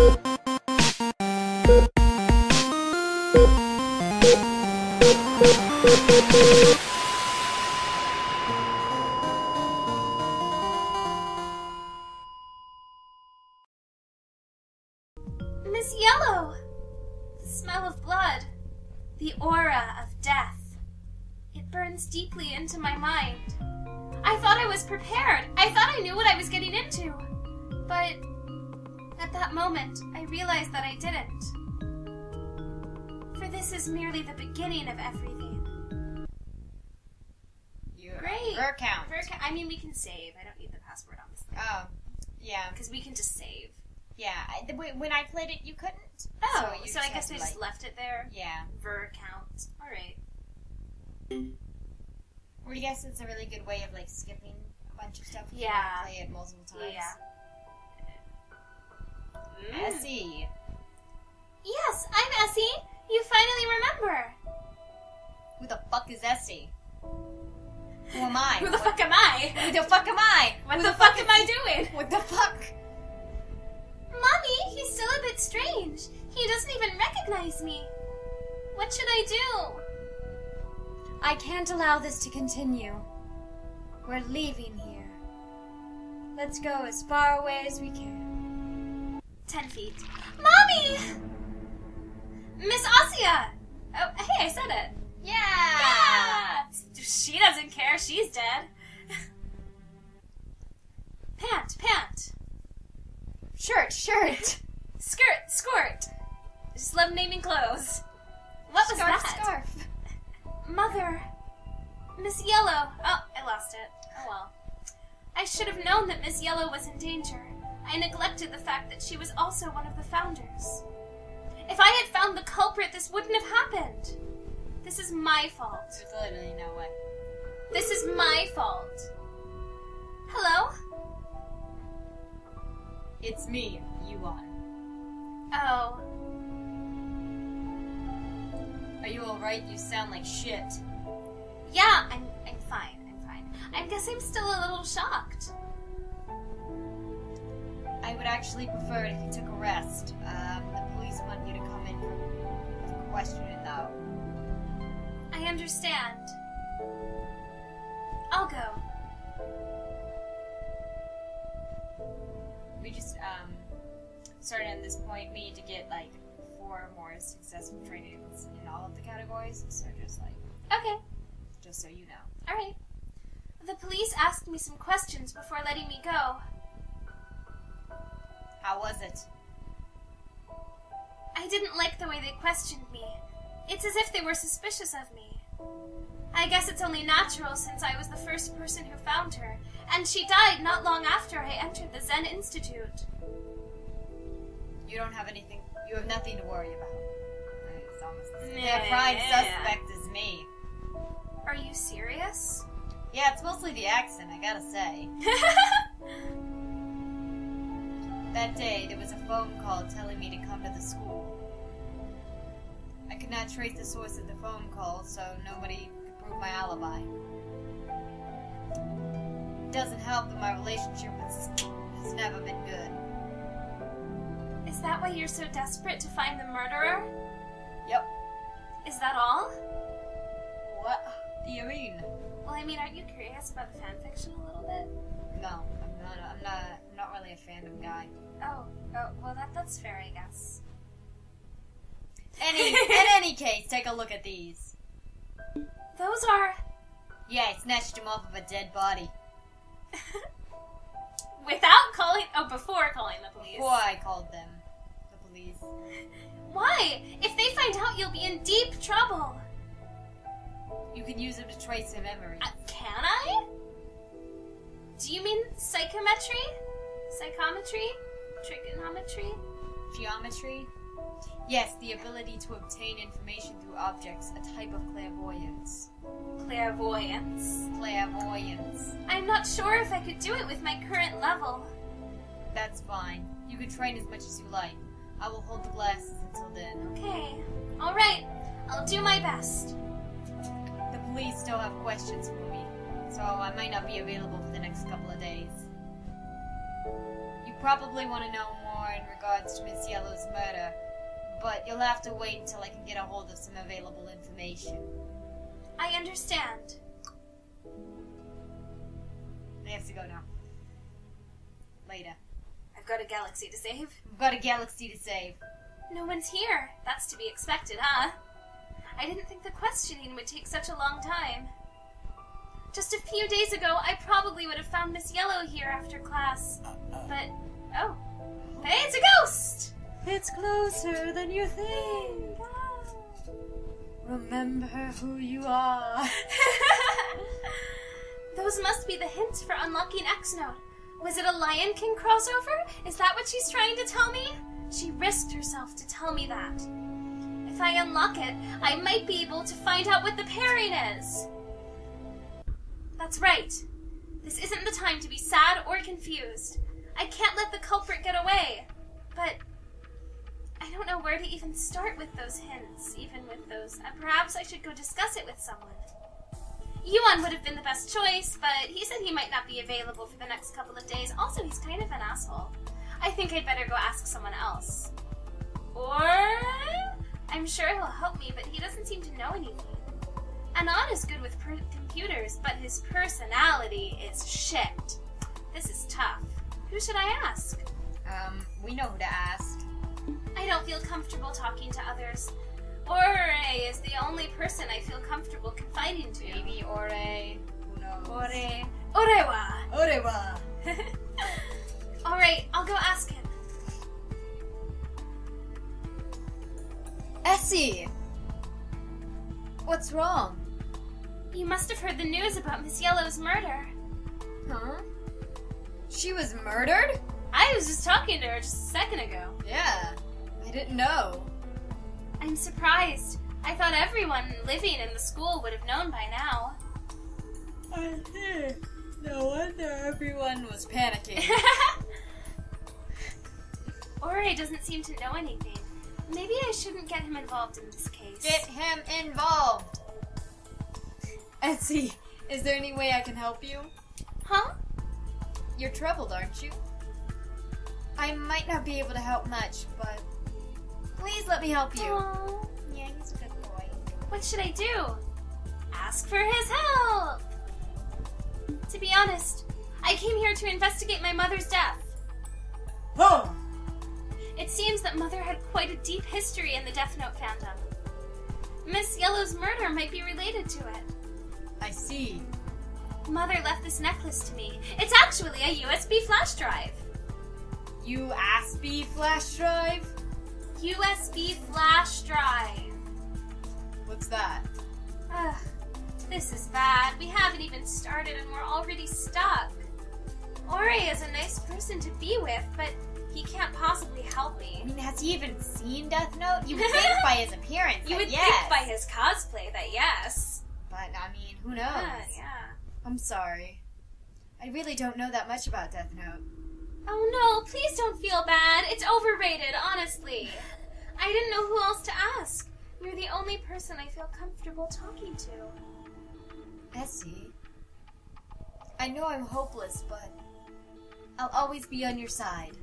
Miss Because we can just save. yeah. I, when I played it, you couldn't. Oh, you so, I guess we just left it there. Yeah. Ver count. Alright. Or I guess it's a really good way of like skipping a bunch of stuff. Yeah. play it multiple times. Yeah. Mm. Essie. Yes, I'm Essie. You finally remember. Who the fuck is Essie? Who am I? Who the fuck am I? Who the fuck am I? What Who the, fuck, is am I doing? What the fuck? Mommy, he's still a bit strange. He doesn't even recognize me. What should I do? I can't allow this to continue. We're leaving here. Let's go as far away as we can. Ten feet. Mommy! Miss Asia! Oh, hey, I said it. Yeah. Ah! She doesn't care. She's dead. pant, pant. Shirt, shirt. Skirt, skirt. I just love naming clothes. What was scarf, that? scarf. Mother. Miss Yellow. Oh, I lost it. Oh well. I should have known that Miss Yellow was in danger. I neglected the fact that she was also one of the founders. If I had found the culprit, this wouldn't have happened. This is my fault. There's literally no way. This is my fault. Hello? It's me, Yuan. Oh. Are you alright? You sound like shit. Yeah, I'm I'm fine. I'm fine. I guess I'm still a little shocked. I would actually prefer it if you took a rest. Um, the police want you to come in for, for questioning, though. I understand. I'll go. We just, um, starting at this point, we need to get, like, four more successful trainings in all of the categories. So just, like, Okay. just so you know. All right. The police asked me some questions before letting me go. How was it? I didn't like the way they questioned me. It's as if they were suspicious of me. I guess it's only natural since I was the first person who found her, and she died not long after I entered the Zen Institute. You don't have anything, you have nothing to worry about. It's almost the same. Yeah. Prime suspect is me. Are you serious? Yeah, it's mostly the accent, I gotta say. That day, there was a phone call telling me to come to the school. I could not trace the source of the phone call, so nobody could prove my alibi. It doesn't help that my relationship with has never been good. Is that why you're so desperate to find the murderer? Yep. Is that all? What do you mean? Well, I mean, aren't you curious about the fanfiction a little bit? No, I'm not. I'm not. I'm not really a fandom guy. Oh, oh, well, that that's fair, I guess. Any, in any case, take a look at these. Those are Yeah, I snatched him off of a dead body. without calling. Oh, before calling the police. Before I called them, the police. Why? If they find out, you'll be in deep trouble. You can use them to trace their memory. Uh, can I? Do you mean psychometry? Psychometry? Trigonometry? Geometry? Yes, the ability to obtain information through objects, a type of clairvoyance. Clairvoyance. Clairvoyance. I'm not sure if I could do it with my current level. That's fine. You can train as much as you like. I will hold the glasses until then. Okay. Alright. I'll do my best. The police still have questions for me, so I might not be available for the next couple of days. You probably want to know more in regards to Miss Yellow's murder, but you'll have to wait until I can get a hold of some available information. I understand. I have to go now. Later. I've got a galaxy to save. We've got a galaxy to save. No one's here. That's to be expected, huh? I didn't think the questioning would take such a long time. Just a few days ago, I probably would have found Miss Yellow here after class. But, oh. Hey, it's a ghost! It's closer than you think. Remember who you are. Those must be the hints for unlocking X Note. Was it a Lion King crossover? Is that what she's trying to tell me? She risked herself to tell me that. If I unlock it, I might be able to find out what the pairing is. That's right. This isn't the time to be sad or confused. I can't let the culprit get away. But I don't know where to even start with those hints, even with those. Uh, perhaps I should go discuss it with someone. Yuan would have been the best choice, but he said he might not be available for the next couple of days. Also, he's kind of an asshole. I think I'd better go ask someone else. Or I'm sure he'll help me, but he doesn't seem to know anything. Anon is good with computers, but his personality is shit. This is tough. Who should I ask? Um, we know who to ask. I don't feel comfortable talking to others. Ore is the only person I feel comfortable confiding to. Maybe Ore. Who knows? Ore. Orewa. Orewa. Alright, I'll go ask him. Essie! What's wrong? You must have heard the news about Miss Yellow's murder. Huh? She was murdered? I was just talking to her just a second ago. Yeah. I didn't know. I'm surprised. I thought everyone living in the school would have known by now. I see. No wonder everyone was panicking. Ore doesn't seem to know anything. Maybe I shouldn't get him involved in this case. Get him involved! Essie, is there any way I can help you? Huh? You're troubled, aren't you? I might not be able to help much, but please let me help you. Aw, Yeah, he's a good boy. what should I do? Ask for his help! To be honest, I came here to investigate my mother's death. Oh! It seems that Mother had quite a deep history in the Death Note fandom. Miss Yellow's murder might be related to it. I see. Mother left this necklace to me. It's actually a USB flash drive. USB flash drive? USB flash drive. What's that? Ugh, this is bad. We haven't even started and we're already stuck. Ore is a nice person to be with, but he can't possibly help me. I mean, has he even seen Death Note? You would think by his appearance. You would yes. think by his cosplay that yes. But I mean, who ah, knows? Yeah, yeah. I'm sorry. I really don't know that much about Death Note. Oh no, please don't feel bad. It's overrated, honestly. I didn't know who else to ask. You're the only person I feel comfortable talking to. Essie, I know I'm hopeless, but I'll always be on your side.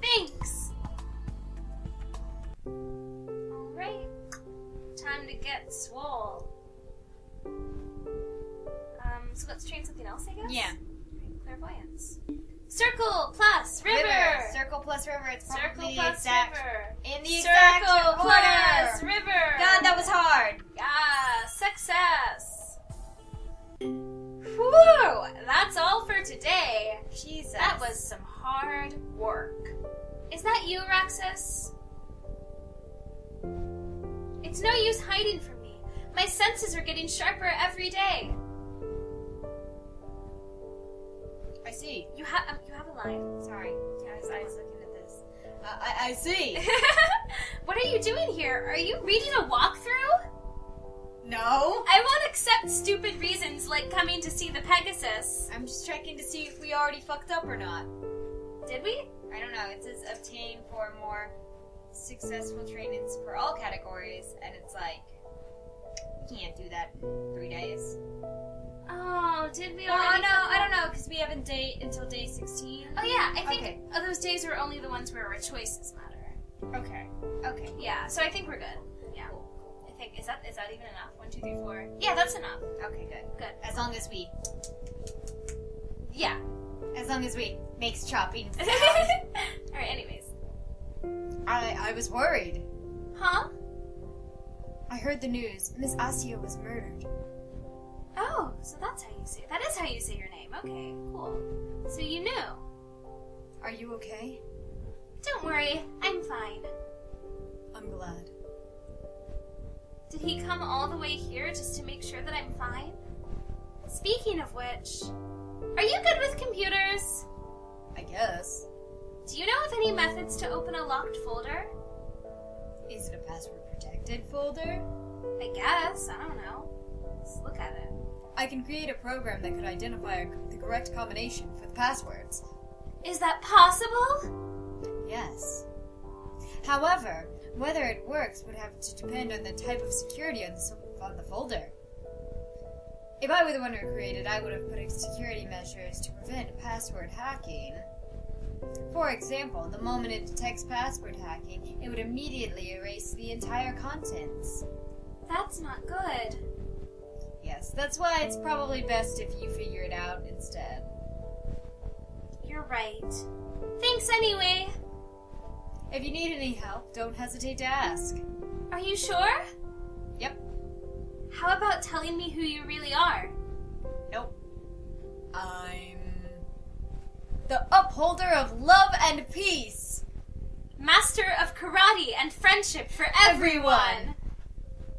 Thanks. Alright. Time to get swole. Um, so let's train something else, I guess? Yeah. Clairvoyance. Circle plus river! Circle plus river. It's Circle probably the plus exact river. in the exact Circle order. plus river! God, that was hard. Ah, success! Whew! That's all for today. Jesus. That was some hard work. Is that you, Roxas? It's no use hiding from me. My senses are getting sharper every day. See. You have um, you have a line. Sorry, I was, I was looking at this. Uh, I, I see. what are you doing here? Are you reading a walkthrough? no. I won't accept stupid reasons like coming to see the Pegasus. I'm just checking to see if we already fucked up or not. Did we? I don't know. It says obtain for more successful trainings for all categories, and it's like we can't do that in three days. Oh, did we Oh already? no, I don't know, because we haven't date until day 16. Oh yeah, I think Okay. uh, those days are only the ones where our choices matter. Okay. Okay. Yeah, so I think we're good. Yeah. I think is that is that even enough? One, two, three, four. Yeah, that's enough. Okay, good. Good. As long as we, Yeah. as long as we makes chopping. All right. Anyways. I, I was worried. Huh? I heard the news. Miss Asia was murdered. Oh, so that's how you say. That is how you say your name. Okay. Cool. So you knew. Are you okay? Don't worry, I'm fine. I'm glad. Did he come all the way here just to make sure that I'm fine? Speaking of which, are you good with computers? I guess. Do you know of any methods to open a locked folder? Is it a password protected folder? I guess. I don't know. Look at it. I can create a program that could identify the correct combination for the passwords. Is that possible? Yes. However, whether it works would have to depend on the type of security on the, on the folder. If I were the one who created, I would have put in security measures to prevent password hacking. For example, the moment it detects password hacking, it would immediately erase the entire contents. That's not good. Yes, that's why it's probably best if you figure it out instead. You're right. Thanks anyway. If you need any help, don't hesitate to ask. Are you sure? Yep. How about telling me who you really are? Nope. I'm the upholder of love and peace. Master of karate and friendship for everyone.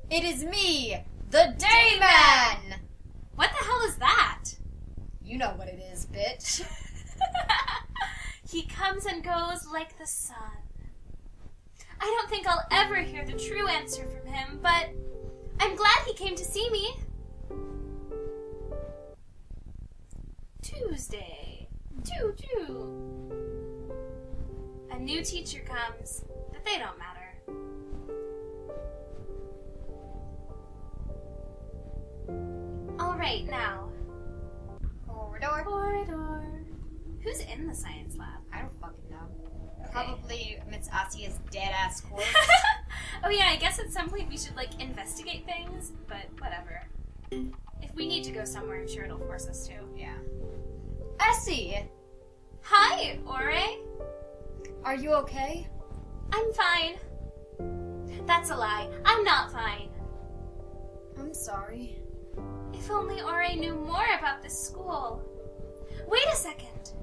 It is me, the Dayman. What the hell is that? You know what it is, bitch. he comes and goes like the sun. I don't think I'll ever hear the true answer from him, but I'm glad he came to see me. Tuesday. Two, two. A new teacher comes, but they don't matter. Right, now. Corridor. Corridor. Who's in the science lab? I don't fucking know. Probably Miss Asia's dead ass corpse. oh yeah, I guess at some point we should like investigate things, but whatever. If we need to go somewhere, I'm sure it'll force us to. yeah. Essie, Hi, Ore. are you okay? I'm fine. That's a lie. I'm not fine. I'm sorry. If only Ore knew more about this school. Wait a second.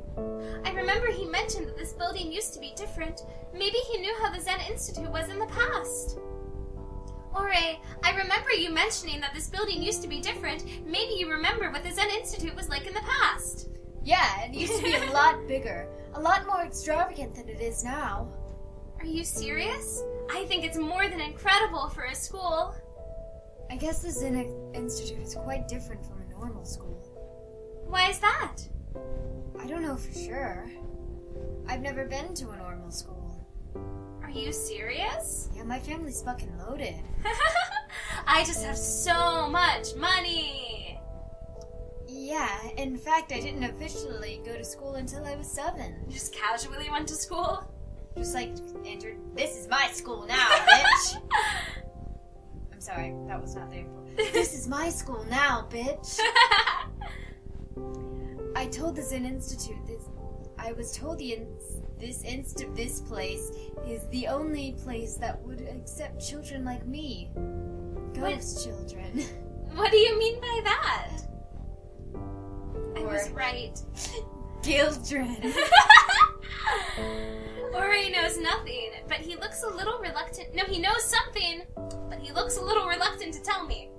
I remember he mentioned that this building used to be different. Maybe he knew how the Zen Institute was in the past. Ore, I remember you mentioning that this building used to be different. Maybe you remember what the Zen Institute was like in the past. Yeah, it used to be a lot bigger, a lot more extravagant than it is now. Are you serious? I think it's more than incredible for a school. I guess the Zen Institute is quite different from a normal school. Why is that? I don't know for sure. I've never been to a normal school. Are you serious? Yeah, my family's fucking loaded. I just have so much money. Yeah, in fact, I didn't officially go to school until I was seven. You just casually went to school? Just like entered. This is my school now, bitch. Sorry, that was not the. this is my school now, bitch. I told the Zen Institute this. I was told the in, this inst this place is the only place that would accept children like me. Ghost children. what do you mean by that? I was right. Children. Ore knows nothing, but he looks a little reluctant. No, he knows something, but he looks a little reluctant to tell me.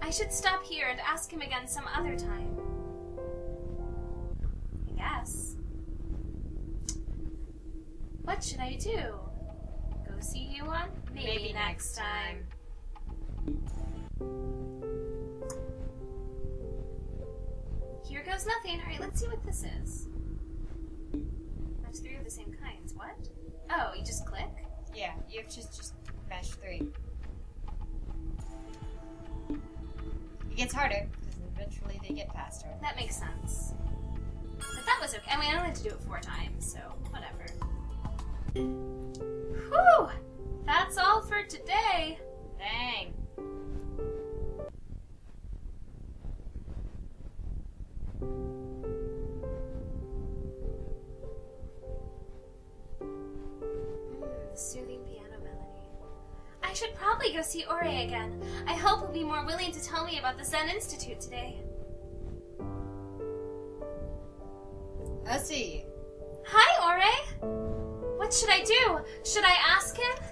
I should stop here and ask him again some other time. I guess. What should I do? Go see Yuan? Maybe, Maybe next next time. Here goes nothing. Alright, let's see what this is. Three of the same kinds. What? Oh, you just click? Yeah, you have to just, just mash three. It gets harder because eventually they get faster. That makes sense. But that was okay. I mean, I only had to do it four times, so whatever. Whew! That's all for today. Dang. Should probably go see Ore again. I hope he'll be more willing to tell me about the Zen Institute today. Essie. Hi, Ore! What should I do? Should I ask him?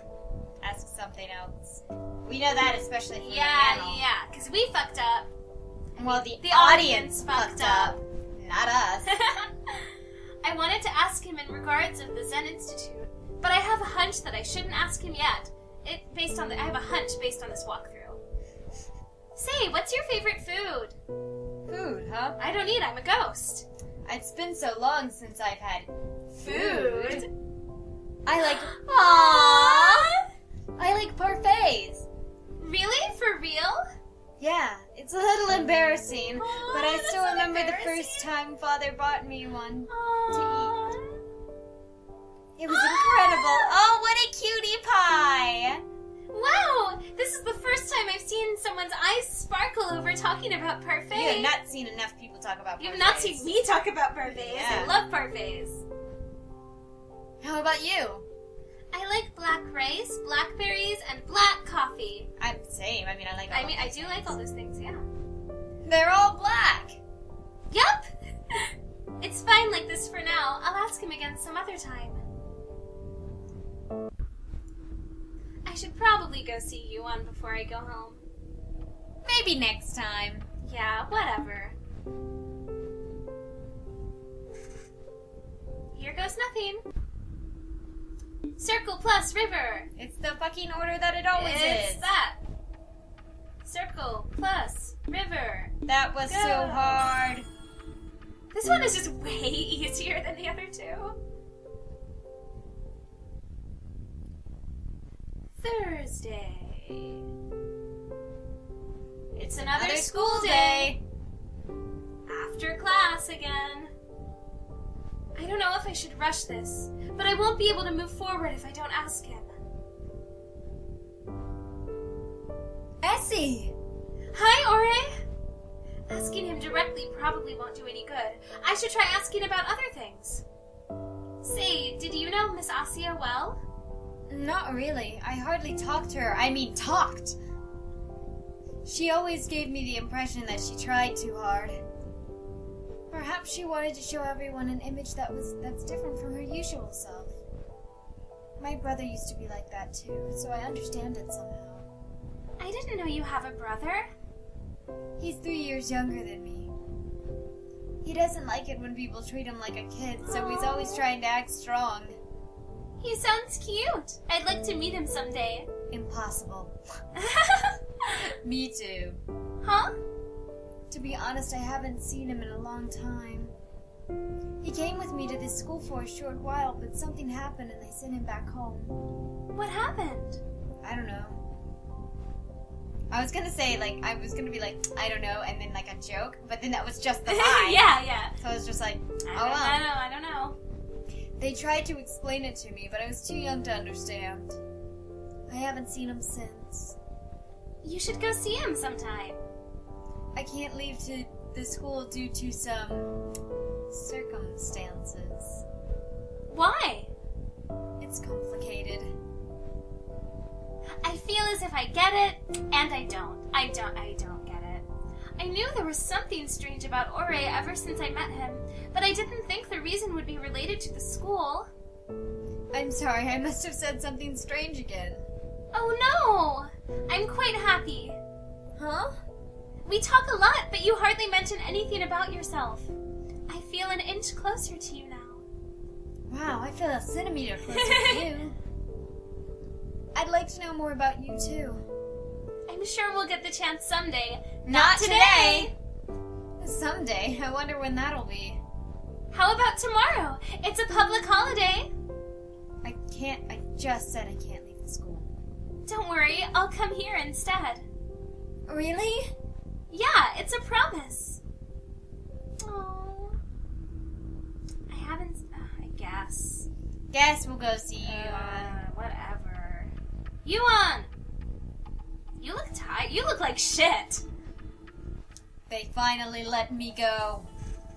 Ask something else. We know that, especially from Yeah, the yeah, because we fucked up. Well, the, The audience, audience fucked fucked up. Not us. I wanted to ask him in regards of the Zen Institute, but I have a hunch that I shouldn't ask him yet. It based on the I have a hunch based on this walkthrough. Say, what's your favorite food? Food, huh? I don't eat. I'm a ghost. It's been so long since I've had food. I like Aww. I like parfaits. Really? For real? Yeah, it's a little embarrassing, Aw, but I still remember the first time Father bought me one. Aww. It was incredible. Oh, what a cutie pie! Wow! This is the first time I've seen someone's eyes sparkle over talking about parfait. You have not seen enough people talk about You've not seen me talk about parfaits. Yeah. I love parfaits. How about you? I like black rice, blackberries, and black coffee. I'm the same. I mean, I like. I mean, I do like all those things, yeah. They're all black. Yep. it's fine like this for now. I'll ask him again some other time. Should probably go see you Yuan before I go home. Maybe next time. Yeah, whatever. Here goes nothing. Circle plus river. It's the fucking order that it always it's is. that. Circle plus river. That was so hard. This one is just way easier than the other two. Thursday. It's another, school day. After class again. I don't know if I should rush this, but I won't be able to move forward if I don't ask him. Essie. Hi, Ore! Asking him directly probably won't do any good. I should try asking about other things. Say, did you know Miss Asia well? Not really. I hardly talked to her. I mean, talked. She always gave me the impression that she tried too hard. Perhaps she wanted to show everyone an image that was that's different from her usual self. My brother used to be like that too, so I understand it somehow. I didn't know you have a brother. He's three years younger than me. He doesn't like it when people treat him like a kid, so he's always oh. trying to act strong. He sounds cute. I'd like to meet him someday. Impossible. Me too. huh? To be honest, I haven't seen him in a long time. He came with me to this school for a short while, but something happened and they sent him back home. What happened? I don't know. I was gonna say, like, I was gonna be like, I don't know, and then, like, a joke, but then that was just the line. yeah, yeah. So I was just like, I oh well. I don't know, I don't know. They tried to explain it to me, but I was too young to understand. I haven't seen him since. You should go see him sometime. I can't leave to the school due to some circumstances. Why? It's complicated. I feel as if I get it, and I don't. I don't. I don't get it. I knew there was something strange about Ore ever since I met him, but I didn't think reason would be related to the school. I'm sorry, I must have said something strange again. Oh no! I'm quite happy. Huh? We talk a lot, but you hardly mention anything about yourself. I feel an inch closer to you now. Wow, I feel a centimeter closer to you. I'd like to know more about you too. I'm sure we'll get the chance someday. Not today. Someday. I wonder when that'll be. How about tomorrow? It's a public holiday. I can't. I just said I can't leave the school. Don't worry, I'll come here instead. Really? Yeah, it's a promise. Oh, I haven't. Uh, I guess. Guess we'll go see you uh, whatever. You? You look tired. You look like shit. They finally let me go.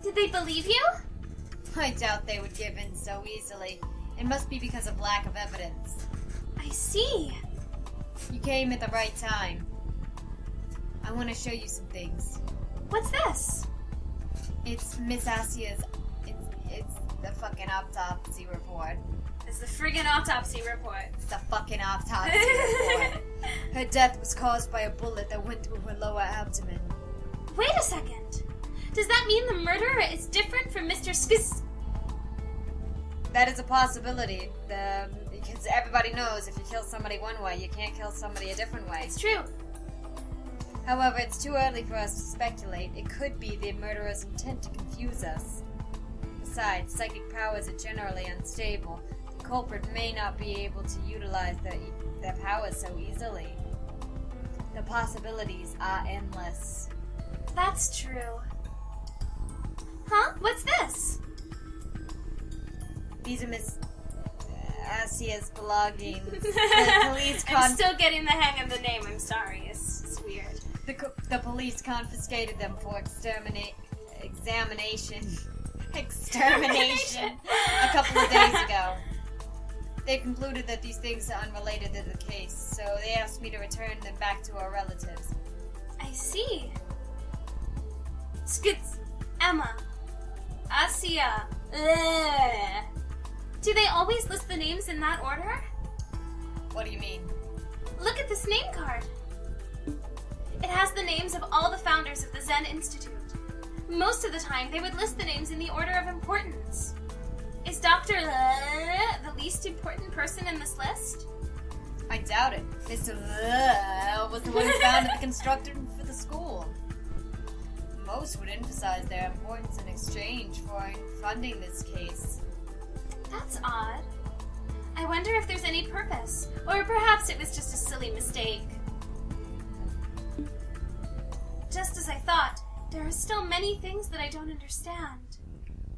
Did they believe you? I doubt they would give in so easily. It must be because of lack of evidence. I see. You came at the right time. I want to show you some things. What's this? It's Miss Asia's. It's, it's the fucking autopsy report. It's the friggin' autopsy report. It's the fucking autopsy report. Her death was caused by a bullet that went through her lower abdomen. Wait a second. Does that mean the murderer is different from Mr. Skis? That is a possibility. Um, because everybody knows if you kill somebody one way, you can't kill somebody a different way. It's true. However, it's too early for us to speculate. It could be the murderer's intent to confuse us. Besides, psychic powers are generally unstable. The culprit may not be able to utilize their, their powers so easily. The possibilities are endless. That's true. Huh? What's this? These are Miss Asia's belongings. The police I'm still getting the hang of the name. I'm sorry. It's, it's weird. the, co- the police confiscated them for exterminate examination extermination a couple of days ago. They concluded that these things are unrelated to the case, so they asked me to return them back to our relatives. I see. Skits, Emma, Asia. Ugh. Do they always list the names in that order? What do you mean? Look at this name card. It has the names of all the founders of the Zen Institute. Most of the time, they would list the names in the order of importance. Is Dr. Le uh, the least important person in this list? I doubt it. Mr. L uh, was the one who founded the constructor for the school. Most would emphasize their importance in exchange for funding this case. That's odd. I wonder if there's any purpose, or perhaps it was just a silly mistake. Just as I thought, there are still many things that I don't understand.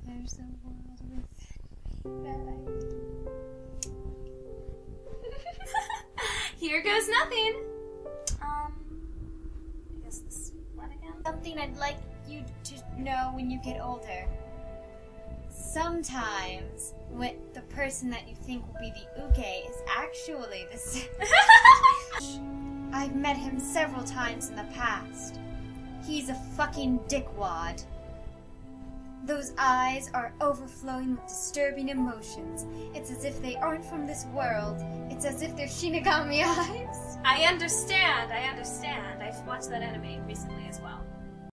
There's a world within me. Here goes nothing. Um, I guess this. Something I'd like you to know when you get older. Sometimes, when the person that you think will be the uke is actually the. I've met him several times in the past. He's a fucking dickwad. Those eyes are overflowing with disturbing emotions. It's as if they aren't from this world. It's as if they're Shinigami eyes. I understand. I understand. I've watched that anime recently as well.